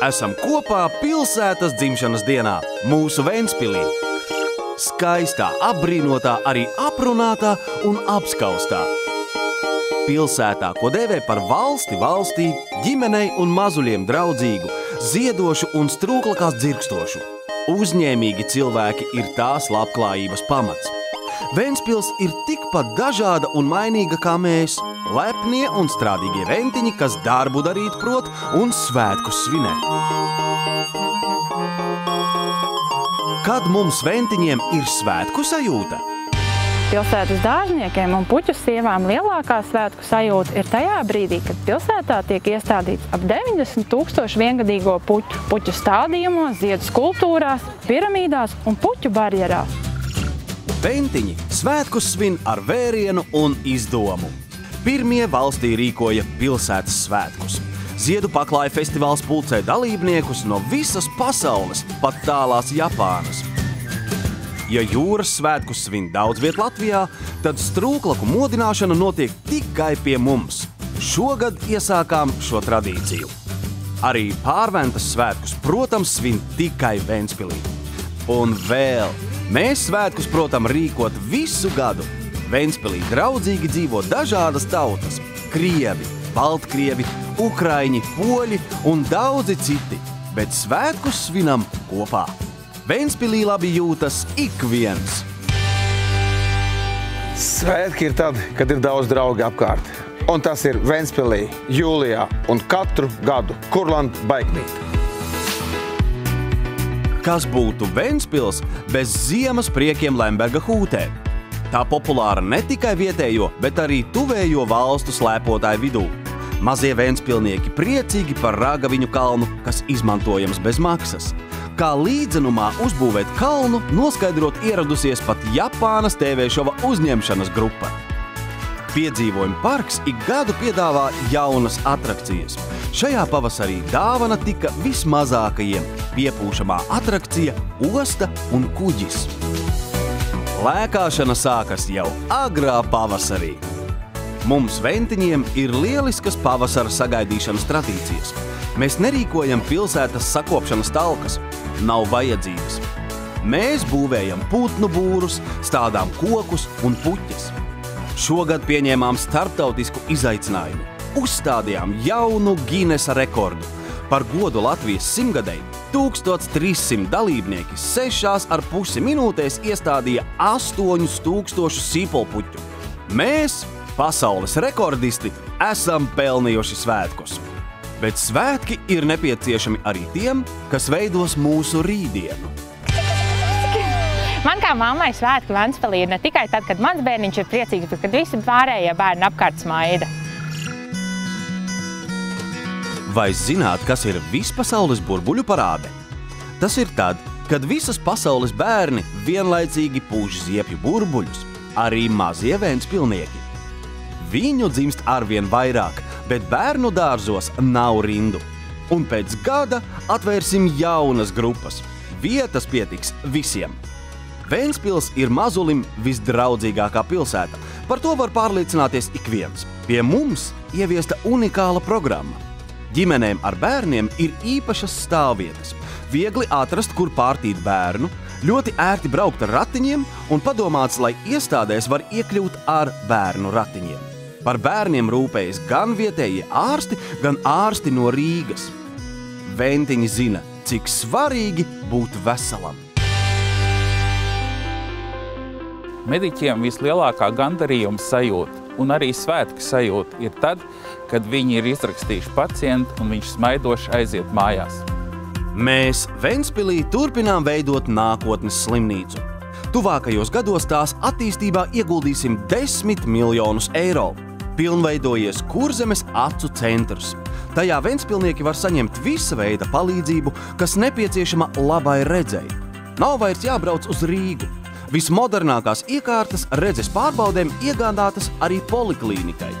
Esam kopā pilsētas dzimšanas dienā, mūsu Vēnspilī. Skaistā, apbrīnotā, arī aprunātā un apskaustā. Pilsētā, ko dēvē par valsti valstī, ģimenei un mazuļiem draudzīgu, ziedošu un strūklakās dzirkstošu. Uzņēmīgi cilvēki ir tās labklājības pamats. Vēnspils ir tikpat dažāda un mainīga kā mēs. Lepnie un strādīgie ventiņi, kas darbu darīt prot un svētkus svinēt. Kad mums ventiņiem ir svētku sajūta? Pilsētas dārzniekiem un puķu sievām lielākā svētku sajūta ir tajā brīdī, kad pilsētā tiek iestādīts ap 90 tūkstošu viengadīgo puķu. Puķu stādījumos, ziedu skultūrās, piramīdās un puķu barjerās. Ventiņi svētkus svin ar vērienu un izdomu. Pirmie valstī rīkoja pilsētas svētkus. Ziedu paklāja festivāls pulcē dalībniekus no visas pasaules, pat tālās Japānas. Ja jūras svētkus svin daudz vietā Latvijā, tad strūklaku modināšana notiek tikai pie mums. Šogad iesākām šo tradīciju. Arī pārventas svētkus, protams, svin tikai Vēnspilī. Un vēl mēs svētkus, protams, rīkot visu gadu. Vēnspilī draudzīgi dzīvo dažādas tautas - krievi, baltkrievi, ukraiņi, poļi un daudzi citi, bet svētkus svinam kopā. Vēnspilī labi jūtas ik viens. Svētki ir tad, kad ir daudz draugu apkārt. Un tas ir Vēnspilī, Jūlijā un katru gadu Kurlanda Baiknīte. Kas būtu Vēnspils bez ziemas priekiem Lemberga hūtē? Tā populāra ne tikai vietējo, bet arī tuvējo valstu slēpotāju vidū. Mazie vēnspilnieki priecīgi par rāgaviņu kalnu, kas izmantojams bez maksas. Kā līdzenumā uzbūvēt kalnu, noskaidrot ieradusies pat Japānas TV šova uzņemšanas grupa. Piedzīvojuma parks ik gadu piedāvā jaunas atrakcijas. Šajā pavasarī dāvana tika vismazākajiem - piepūšamā atrakcija, osta un kuģis. Lēkāšana sākas jau agrā pavasarī. Mums ventiņiem ir lieliskas pavasara sagaidīšanas tradīcijas. Mēs nerīkojam pilsētas sakopšanas talkas, nav vajadzības. Mēs būvējam putnu būrus, stādām kokus un puķes. Šogad pieņēmām starptautisku izaicinājumu. Uzstādījām jaunu Guinnessa rekordu. Par godu Latvijas simtgadēji 1300 dalībnieki 6,5 minūtēs iestādīja 8000 sīpolpuķu. Mēs, pasaules rekordisti, esam pelnījuši svētkus. Bet svētki ir nepieciešami arī tiem, kas veidos mūsu rītdienu. Man kā mammai svētki Ventspēlī ir ne tikai tad, kad mans bērniņš ir priecīgs, bet kad visi pārējie bērni apkārt smaida. Vai zināt, kas ir vispasaules burbuļu parāde? Tas ir tad, kad visas pasaules bērni vienlaicīgi pūš ziepju burbuļus, arī mazie vēnspilnieki. Viņu dzimst arvien vairāk, bet bērnu dārzos nav rindu. Un pēc gada atvērsim jaunas grupas. Vietas pietiks visiem. Vēnspils ir mazulim visdraudzīgākā pilsēta. Par to var pārliecināties ik viens. Pie mums ieviesta unikāla programma. Ģimenēm ar bērniem ir īpašas stāvvietas. Viegli atrast, kur pārtīt bērnu, ļoti ērti braukt ar ratiņiem un padomāts, lai iestādēs var iekļūt ar bērnu ratiņiem. Par bērniem rūpējas gan vietējie ārsti, gan ārsti no Rīgas. Ventiņi zina, cik svarīgi būt veselam. Mediķiem vislielākā gandarījuma sajūta un arī svētku sajūta ir tad, kad viņi ir izrakstījuši pacientu un viņš smaidoši aiziet mājās. Mēs Ventspīlī turpinām veidot nākotnes slimnīcu. Tuvākajos gados tās attīstībā ieguldīsim 10 miljonus eiro. Pilnveidojies Kurzemes acu centrs. Tajā Ventspilnieki var saņemt visa veida palīdzību, kas nepieciešama labai redzei. Nav vairs jābrauc uz Rīgu. Vismodernākās iekārtas redzes pārbaudēm iegādātas arī poliklīnikai.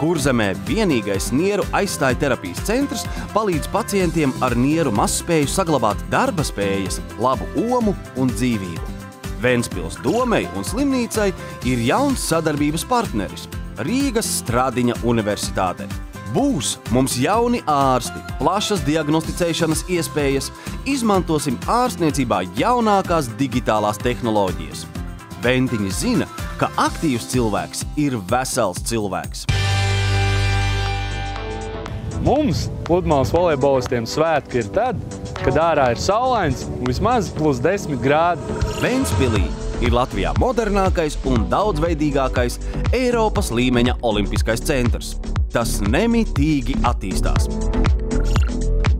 Kurzemē vienīgais nieru aizstāja terapijas centrs palīdz pacientiem ar nieru mazspēju saglabāt darba spējas, labu omu un dzīvību. Ventspils domei un slimnīcai ir jauns sadarbības partneris – Rīgas Stradiņa Universitāte. Būs mums jauni ārsti, plašas diagnosticēšanas iespējas, izmantosim ārstniecībā jaunākās digitālās tehnoloģijas. Ventiņi zina, ka aktīvs cilvēks ir vesels cilvēks. Mums, pludmales volejbolistiem, svētki ir tad, kad ārā ir saulains un vismaz plus 10 grādi. Ventspīlī ir Latvijā modernākais un daudzveidīgākais Eiropas līmeņa olimpiskais centrs. Tas nemitīgi attīstās.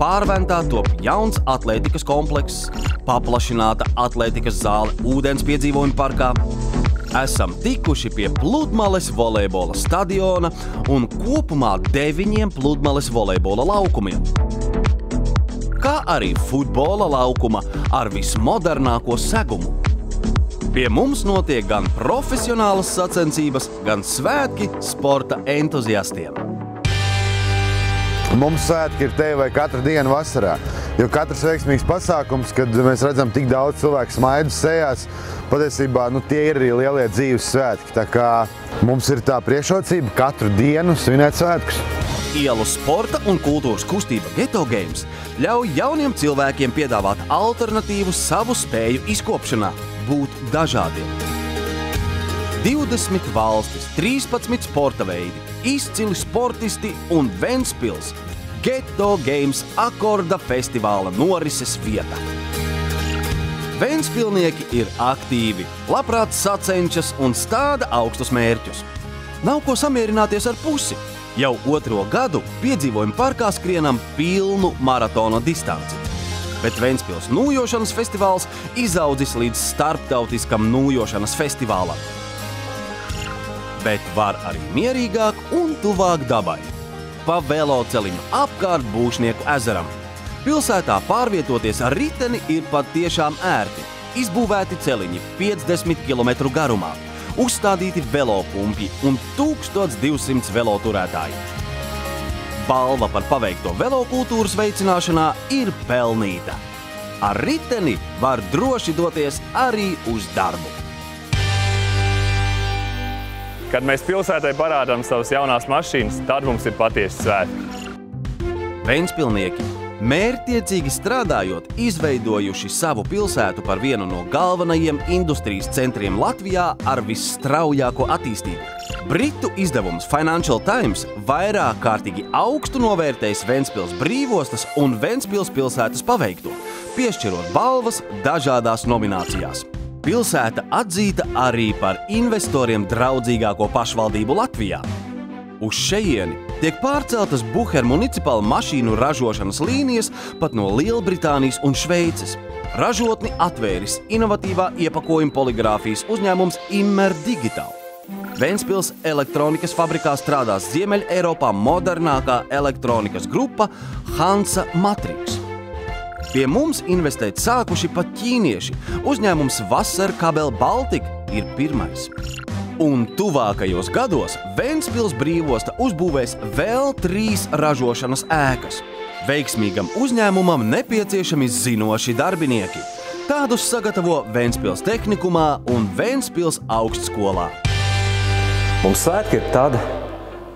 Pārventā top jauns atletikas komplekss, paplašināta atletikas zāle ūdens piedzīvojuma parkā. Esam tikuši pie pludmales volejbola stadiona un kopumā deviņiem pludmales volejbola laukumiem kā arī futbola laukuma ar vismodernāko segumu. Pie mums notiek gan profesionālas sacensības, gan svētki sporta entuziastiem. Mums svētki ir te vai katru dienu vasarā. Jo katrs veiksmīgs pasākums, kad mēs redzam tik daudz cilvēku smaidus sejās, patiesībā nu, tie ir arī lielie dzīves svētki. Tā kā mums ir tā priekšrocība katru dienu svinēt svētkus. Ielu sporta un kultūras kustība Geto Games ļauj jauniem cilvēkiem piedāvāt alternatīvu savu spēju izkopšanā, būt dažādiem. 20 valstis, 13 sporta veidi, izcili sportisti un Ventspils Geto Games akorda festivāla norises vieta. Ventspilnieki ir aktīvi, labprāt sacenšas un stāda augstus mērķus. Nav ko samierināties ar pusi. Jau otro gadu piedzīvojuma parkā skrienam pilnu maratona distanci. Bet Ventspils nūjošanas festivāls izaudzis līdz starptautiskam nūjošanas festivālam. Bet var arī mierīgāk un tuvāk dabai. Pa veloceliņu apkārt Būšnieku ezeram. Pilsētā pārvietoties ar riteni ir patiešām ērti. Izbūvēti celiņi 50 km garumā uzstādīti velopumpji un 1200 veloturētāji. Balva par paveikto velokultūras veicināšanā ir pelnīta. Ar riteni var droši doties arī uz darbu. Kad mēs pilsētai parādām savas jaunās mašīnas, tad mums ir patiesi svētki. Ventspilnieki Mērķiecīgi strādājot, izveidojuši savu pilsētu par vienu no galvenajiem industrijas centriem Latvijā ar visstraujāko attīstību. Britu izdevums Financial Times vairāk kārtīgi augstu novērtējis Ventspils brīvostas un Ventspils pilsētas paveikto, piešķirot balvas dažādās nominācijās. Pilsēta atzīta arī par investoriem draudzīgāko pašvaldību Latvijā. Uz šejieni tiek pārceltas Buhera municipāla mašīnu ražošanas līnijas pat no Lielbritānijas un Šveices. Ražotni atvēris inovatīvā iepakojuma poligrāfijas uzņēmums Immer Digital. Ventspils elektronikas fabrikā strādās Ziemeļ-Eiropā modernākā elektronikas grupa Hansa Matrix. Pie mums investēt sākuši pat ķīnieši. Uzņēmums Vasar Kabel Baltica ir pirmais. Un tuvākajos gados Vēnspils brīvosta uzbūvēs vēl trīs ražošanas ēkas. Veiksmīgam uzņēmumam nepieciešami zinoši darbinieki. Tādus sagatavo Vēnspils tehnikumā un Vēnspils augstskolā. Mums svētki ir tad,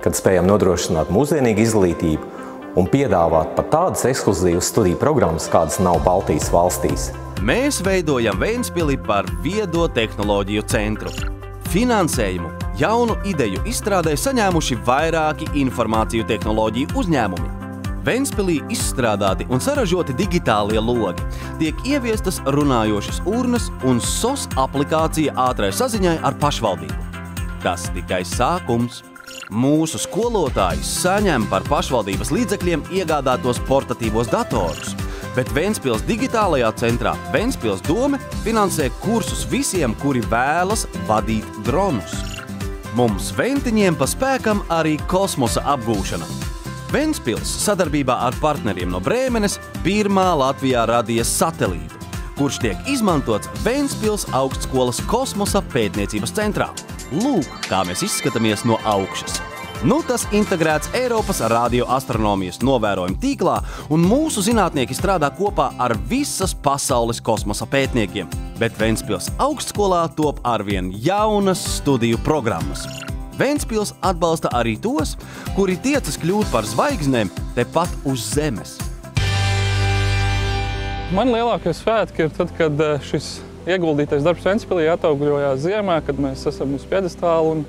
kad spējam nodrošināt mūsdienīgu izglītību un piedāvāt pat tādas ekskluzīvas studiju programmas, kādas nav Baltijas valstīs. Mēs veidojam Vēnspili par viedo tehnoloģiju centru. Finansējumu jaunu ideju izstrādē saņēmuši vairāki informāciju tehnoloģiju uzņēmumi. Ventspīlī izstrādāti un saražoti digitālie logi, tiek ieviestas runājošas urnas un SOS aplikācija ātrai saziņai ar pašvaldību. Tas tikai sākums. Mūsu skolotāji saņem par pašvaldības līdzekļiem iegādātos portatīvos datorus bet Vēnspils digitālajā centrā Vēnspils dome finansē kursus visiem, kuri vēlas vadīt dronus. Mums ventiņiem pa spēkam arī kosmosa apgūšana. Vēnspils sadarbībā ar partneriem no Brēmenes pirmā Latvijā radīja satelītu, kurš tiek izmantots Vēnspils augstskolas kosmosa pētniecības centrā. Lūk, kā mēs izskatāmies no augšas! Nu, tas integrēts Eiropas radioastronomijas novērojumu tīklā, un mūsu zinātnieki strādā kopā ar visas pasaules kosmosa pētniekiem. Bet Ventspils augstskolā top arvien jaunas studiju programmas. Vēnspils atbalsta arī tos, kuri tiecas kļūt par zvaigznēm tepat uz zemes. Man lielākie svētki ir tad, kad eh, šis ieguldītais darbs Vēnspilī ataugļojās ziemā, kad mēs esam uz piedestāla un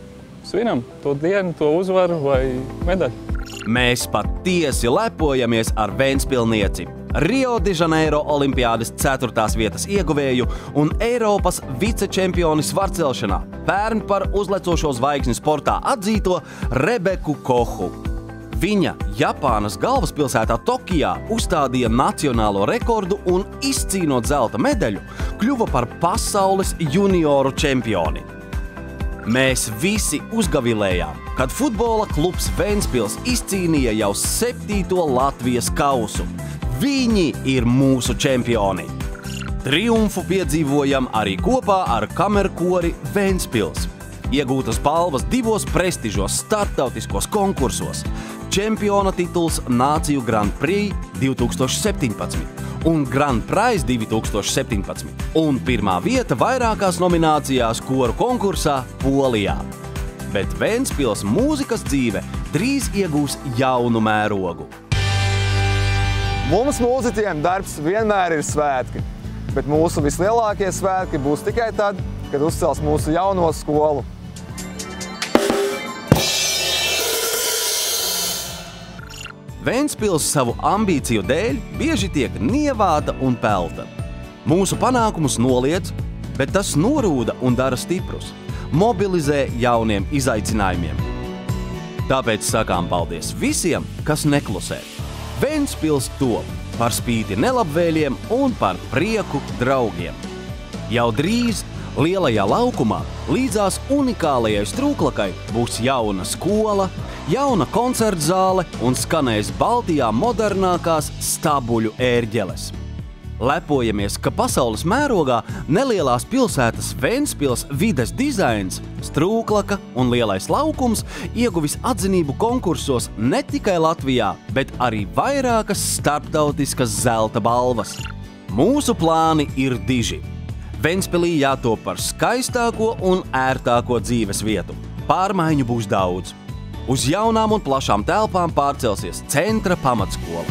svinam to dienu, to uzvaru vai medaļu. Mēs patiesi lepojamies ar Vēnspilnieci. Rio de Janeiro Olimpiādas 4. vietas ieguvēju un Eiropas vicečempioni svarcelšanā, pērn par uzlecošo zvaigzni sportā atzīto Rebeku Kohu. Viņa Japānas galvaspilsētā Tokijā uzstādīja nacionālo rekordu un, izcīnot zelta medaļu, kļuva par pasaules junioru čempioni. Mēs visi uzgavilējām, kad futbola klubs Vēnspils izcīnīja jau septīto Latvijas kausu. Viņi ir mūsu čempioni! Triumfu piedzīvojam arī kopā ar kamerkori Vēnspils. Iegūtas balvas divos prestižos starptautiskos konkursos čempiona tituls Nāciju Grand Prix 2017 un Grand Prize 2017 un pirmā vieta vairākās nominācijās koru konkursā Polijā. Bet Vēnspils mūzikas dzīve drīz iegūs jaunu mērogu. Mums, mūziķiem, darbs vienmēr ir svētki, bet mūsu vislielākie svētki būs tikai tad, kad uzcels mūsu jauno skolu. Vēnspils savu ambīciju dēļ bieži tiek nievāta un pelta. Mūsu panākumus noliedz, bet tas norūda un dara stiprus, mobilizē jauniem izaicinājumiem. Tāpēc sakām paldies visiem, kas neklusē. Vēnspils top par spīti nelabvēliem un par prieku draugiem. Jau drīz Lielajā laukumā līdzās unikālajai strūklakai būs jauna skola, jauna koncerta zāle un skanēs Baltijā modernākās stabuļu ērģeles. Lepojamies, ka pasaules mērogā nelielās pilsētas Vēnspils vides dizains, strūklaka un lielais laukums ieguvis atzinību konkursos ne tikai Latvijā, bet arī vairākas starptautiskas zelta balvas. Mūsu plāni ir diži. Vēnspilī jātop par skaistāko un ērtāko dzīves vietu. Pārmaiņu būs daudz. Uz jaunām un plašām telpām pārcelsies centra pamatskola.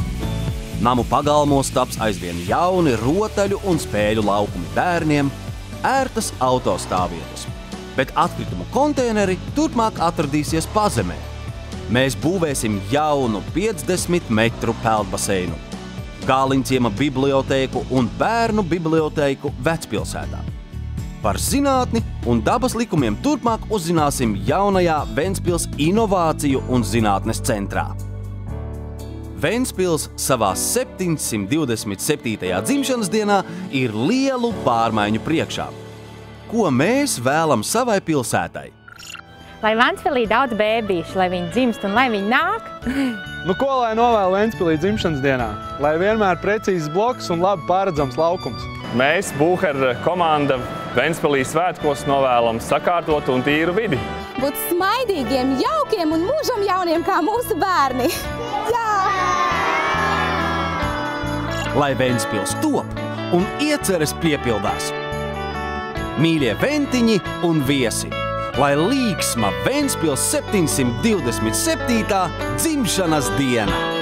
Namu pagalmos taps aizvien jauni rotaļu un spēļu laukumi bērniem, ērtas autostāvvietas. Bet atkritumu konteineri turpmāk atradīsies pazemē. Mēs būvēsim jaunu 50 metru peldbaseinu, Kāliņciema bibliotēku un bērnu bibliotēku Vecpilsētā. Par zinātni un dabas likumiem turpmāk uzzināsim jaunajā Ventspils Innovāciju un zinātnes centrā. Ventspils savā 727. dzimšanas dienā ir lielu pārmaiņu priekšā. Ko mēs vēlam savai pilsētai? Lai Ventspilī daudz bēbīšu, lai viņi dzimst un lai viņi nāk. Nu, ko lai novēlu Ventspilī dzimšanas dienā? Lai vienmēr precīzs bloks un labi pārredzams laukums. Mēs, Būhera komanda, Ventspilī svētkos novēlam sakārtot un tīru vidi. Būt smaidīgiem, jaukiem un mūžam jauniem kā mūsu bērni. Jā! Lai Ventspils top un ieceres piepildās. Mīļie ventiņi un viesi! lai līksma Vēnspils 727. dzimšanas diena!